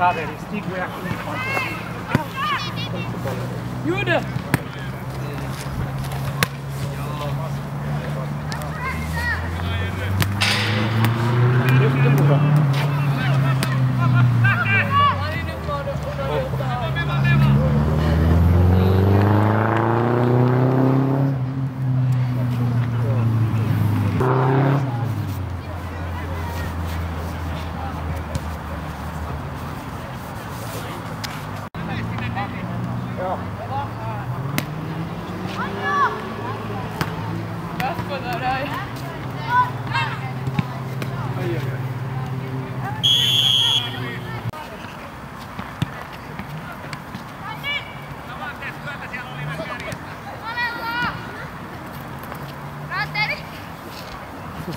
Schade, die Stieg wäre Jude!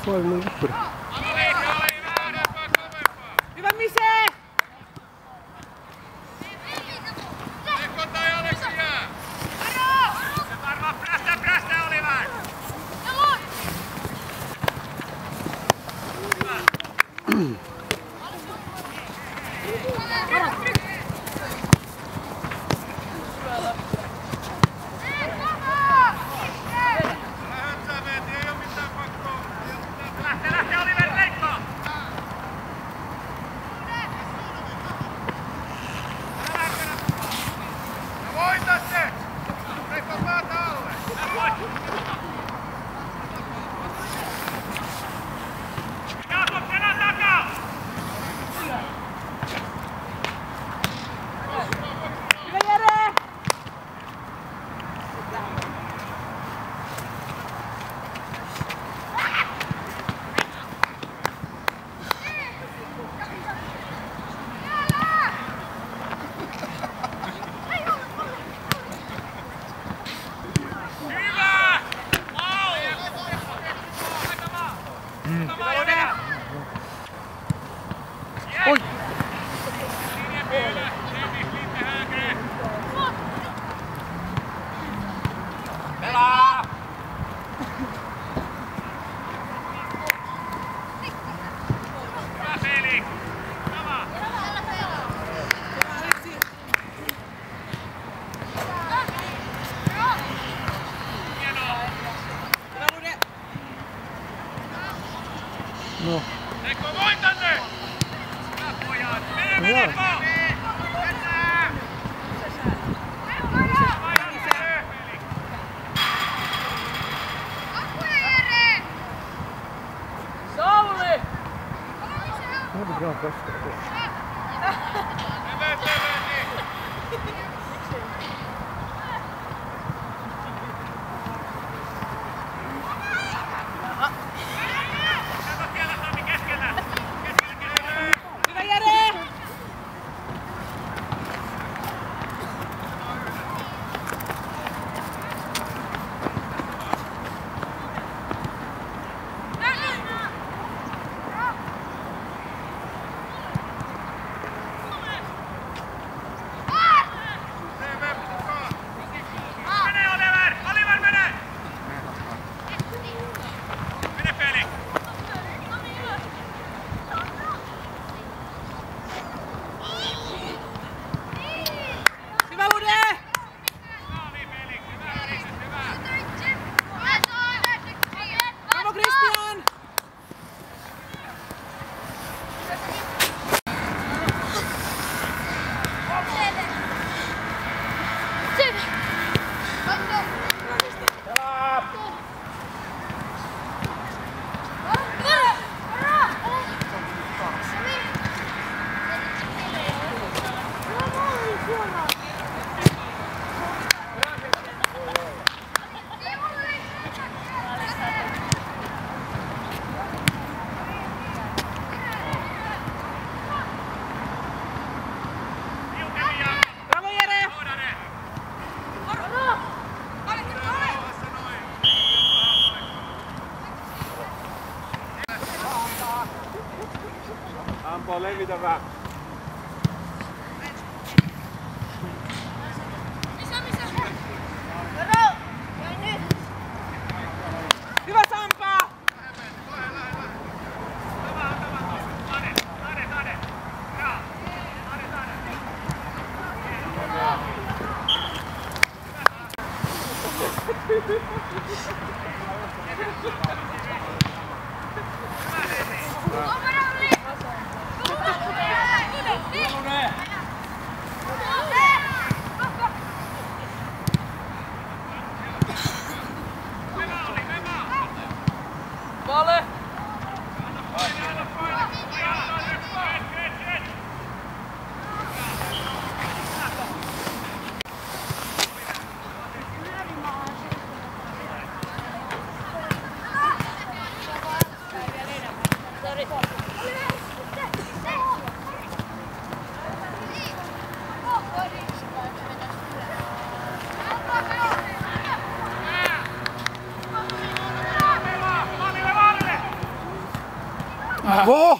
formando por aqui. out. Brawa! käytävää. Open up, Lee! 倒车右转弯好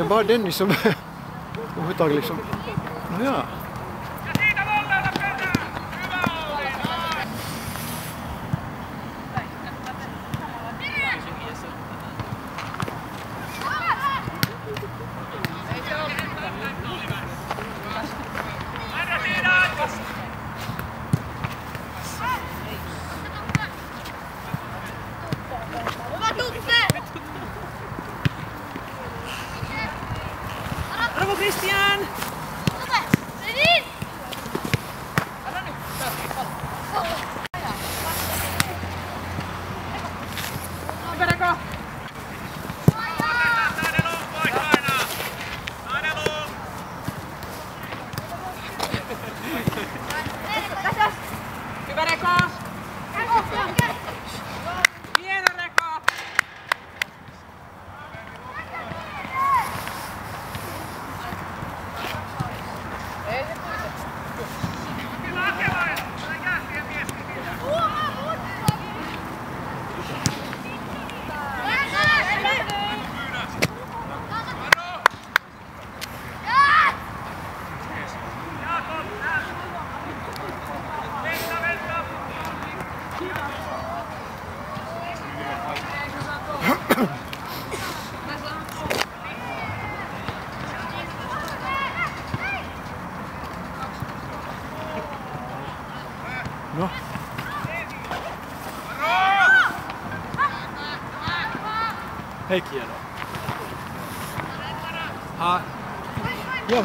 Det är bara Dennis som överhuvudtaget liksom... Ja.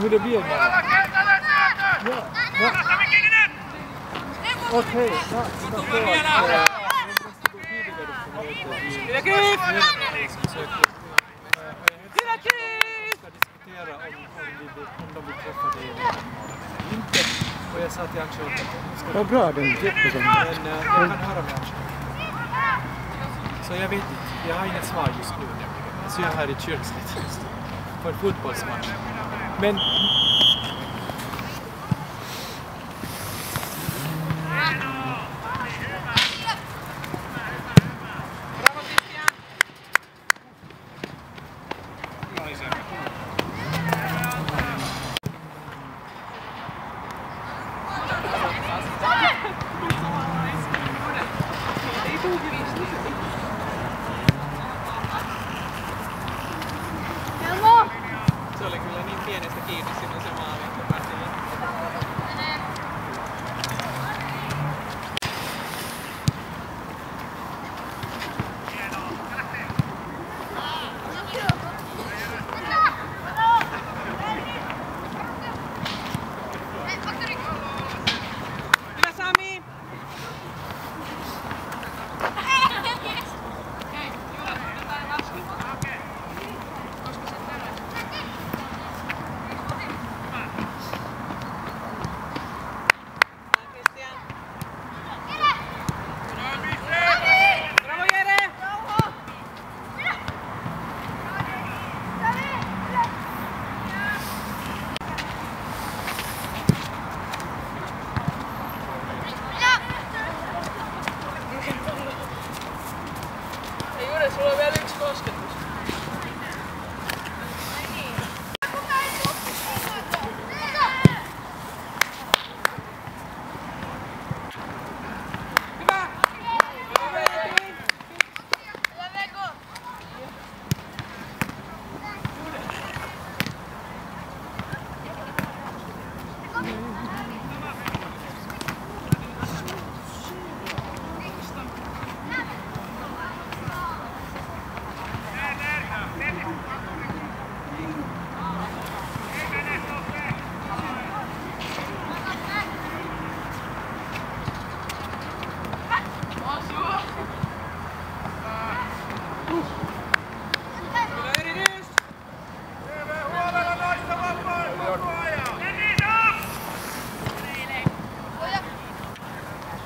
Hur det blir. Ja. ja. Okej. tack. då jag- ska diskutera om, om, de vill träffa dig eller inte. Och jag sa till Axel. att Vad bra Dennis. Jättebra. men eh, jag kan höra med Axel. Så jag vet inte, jag har inget svar just nu. Så jag är här i köksligt För en fotbollsmatch. Men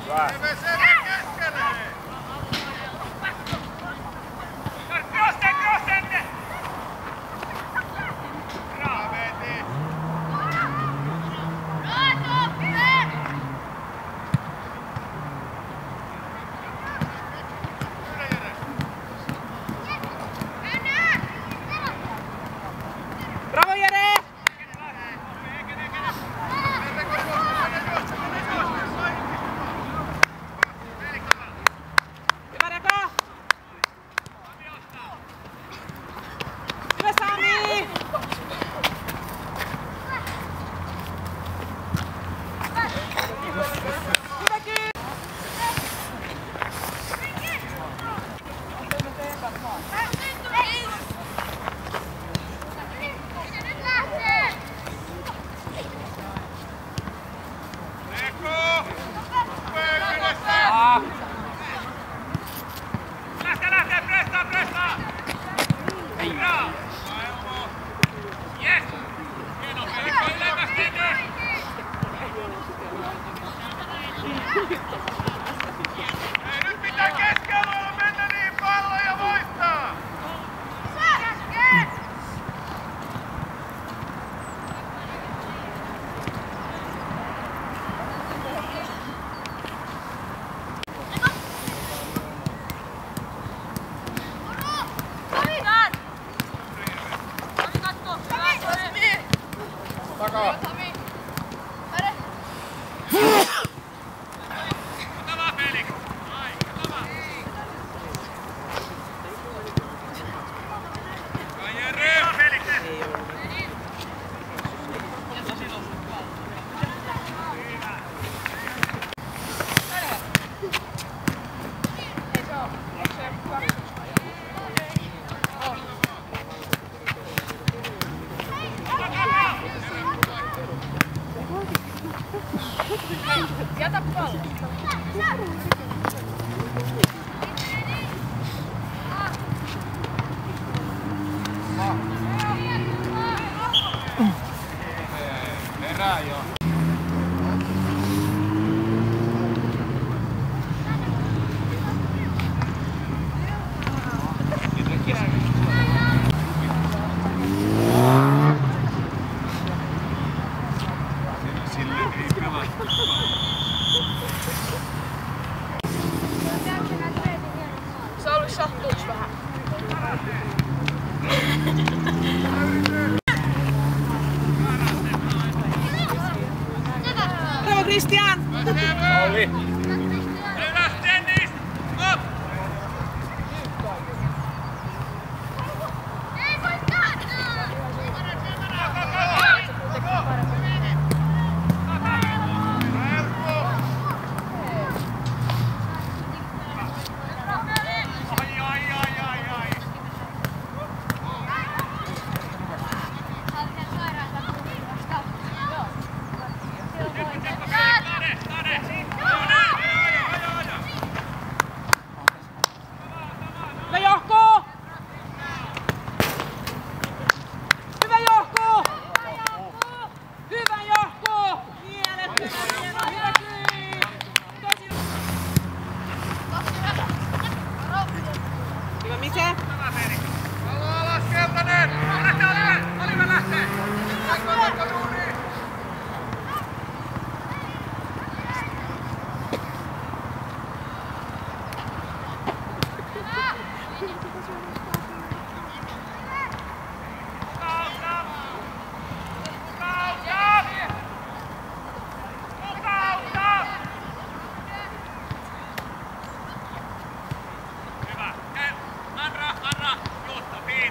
Vai. Vai.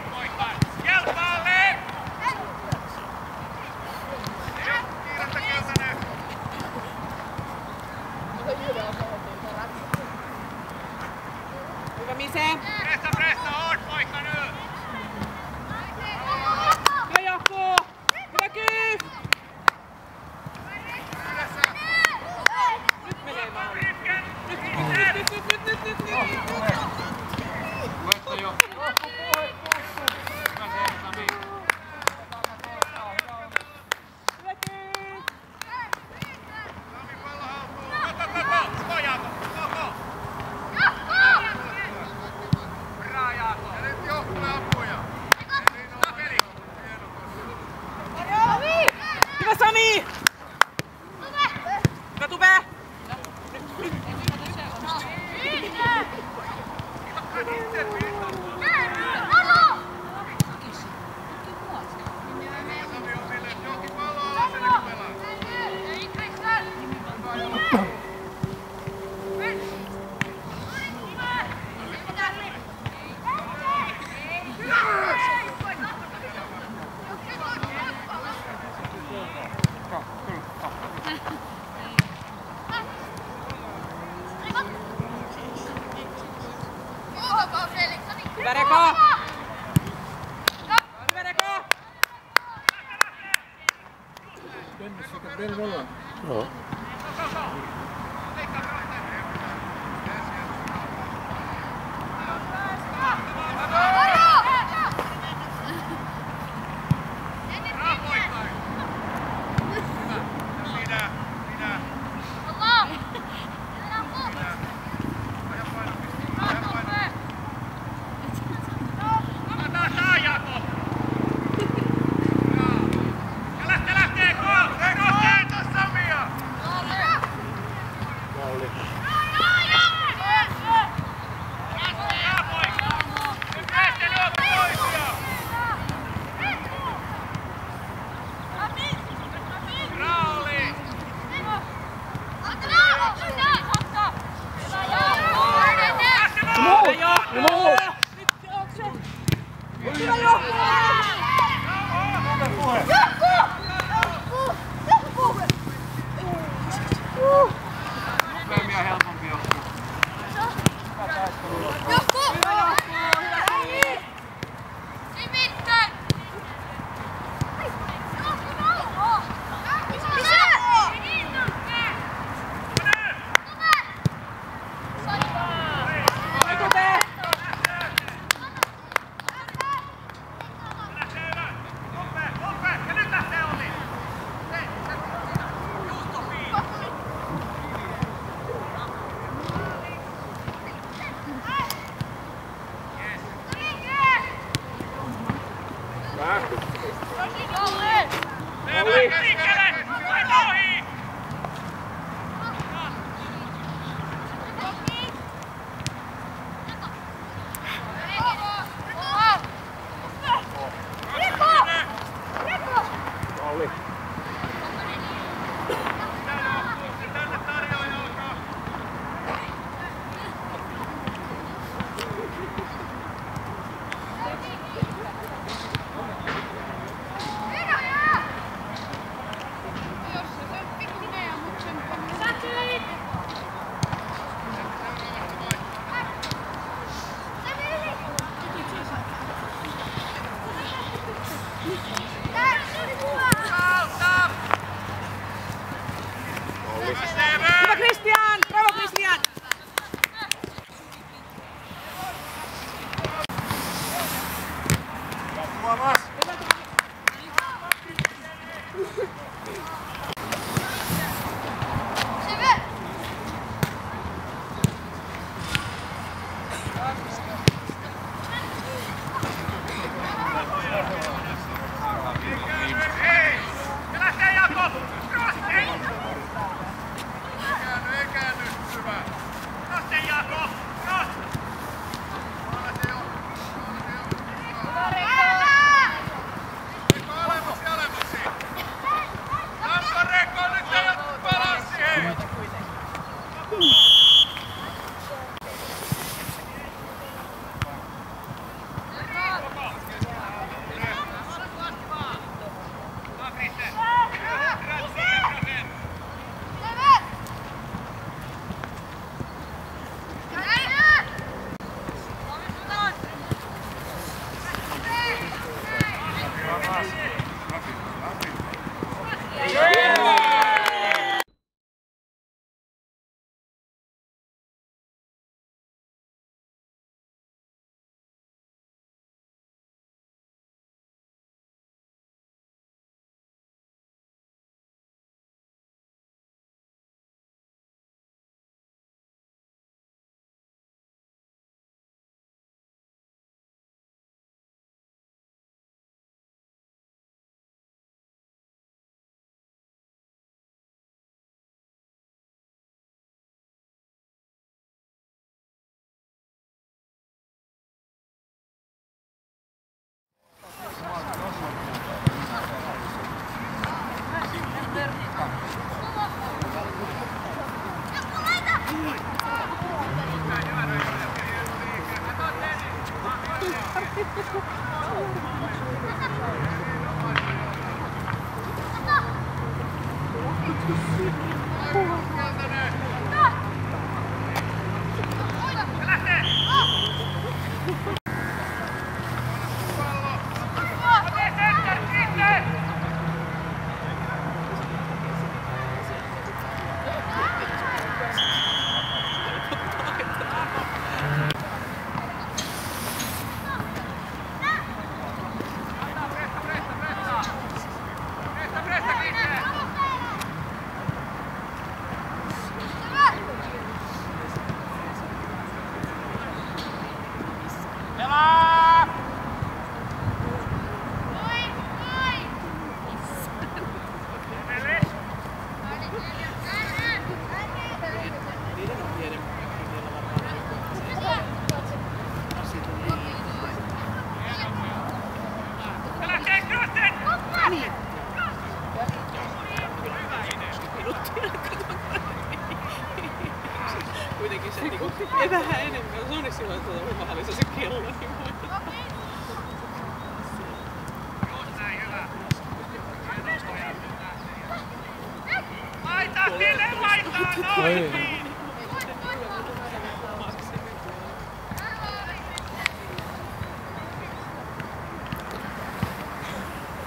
five.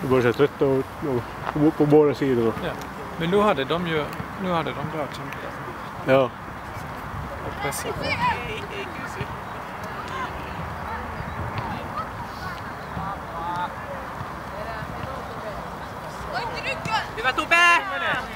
Det borde se trött ut på- båda sidorna. Ja. Men nu hade de ju nu hade de bra kämpat Ja. och pressat. Hyvä Tube!